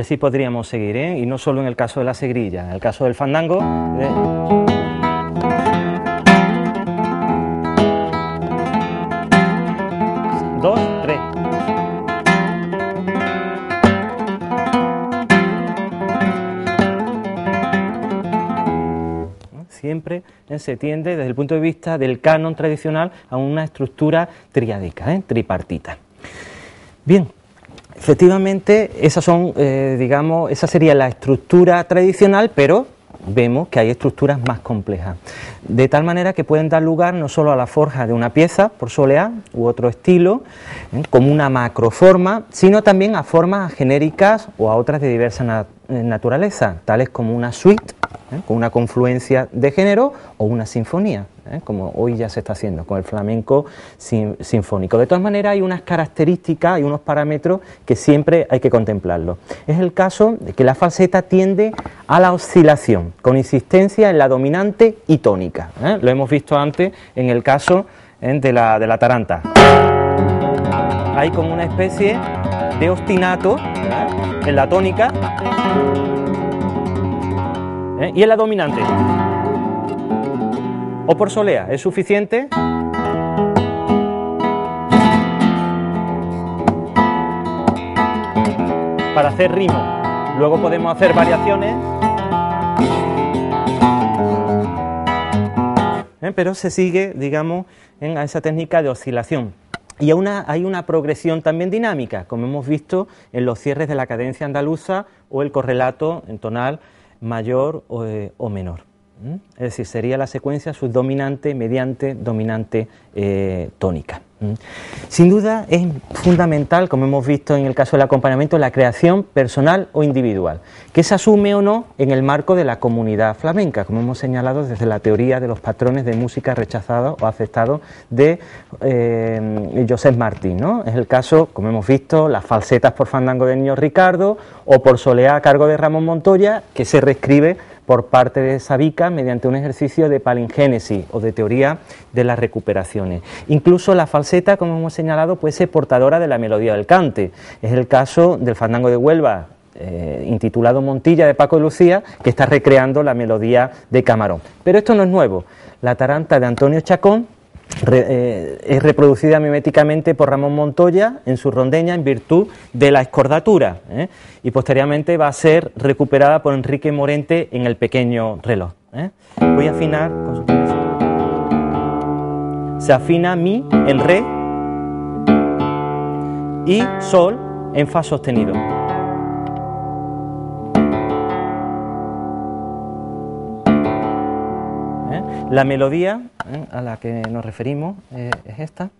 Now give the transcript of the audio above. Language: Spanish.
así podríamos seguir, ¿eh? y no solo en el caso de la segrilla, en el caso del fandango. Dos, tres. Siempre ¿eh? se tiende desde el punto de vista del canon tradicional a una estructura triádica, ¿eh? tripartita. Bien, efectivamente, esas son, eh, digamos, esa sería la estructura tradicional, pero vemos que hay estructuras más complejas, de tal manera que pueden dar lugar no solo a la forja de una pieza por soleá u otro estilo, ¿eh? como una macroforma, sino también a formas genéricas o a otras de diversa naturaleza, tales como una suite, con una confluencia de género o una sinfonía. ¿eh? como hoy ya se está haciendo con el flamenco sinfónico. De todas maneras, hay unas características, hay unos parámetros que siempre hay que contemplarlo. Es el caso de que la falseta tiende a la oscilación, con insistencia en la dominante y tónica. ¿eh? Lo hemos visto antes en el caso ¿eh? de, la, de la taranta. Hay como una especie de ostinato en la tónica y en la dominante o por solea. ¿Es suficiente? Para hacer rimo. Luego podemos hacer variaciones. ¿Eh? Pero se sigue, digamos, en esa técnica de oscilación. Y hay una progresión también dinámica, como hemos visto en los cierres de la cadencia andaluza o el correlato en tonal mayor o eh, menor. Es decir, sería la secuencia subdominante, mediante, dominante, eh, tónica. Sin duda es fundamental, como hemos visto en el caso del acompañamiento, la creación personal o individual, que se asume o no en el marco de la comunidad flamenca, como hemos señalado desde la teoría de los patrones de música rechazados o aceptados de eh, Joseph Martín. ¿no? Es el caso, como hemos visto, las falsetas por fandango de Niño Ricardo o por soleá a cargo de Ramón Montoya, que se reescribe por parte de Sabica mediante un ejercicio de palingénesis o de teoría de las recuperaciones. Incluso la falseta, como hemos señalado, puede ser portadora de la melodía del cante. Es el caso del fandango de Huelva, eh, intitulado Montilla de Paco de Lucía, que está recreando la melodía de Camarón. Pero esto no es nuevo. La taranta de Antonio Chacón eh, es reproducida miméticamente por Ramón Montoya en su rondeña en virtud de la escordatura ¿eh? y posteriormente va a ser recuperada por Enrique Morente en el pequeño reloj. ¿eh? Voy a afinar con Se afina mi en re y sol en fa sostenido. La melodía ¿eh? a la que nos referimos eh, es esta.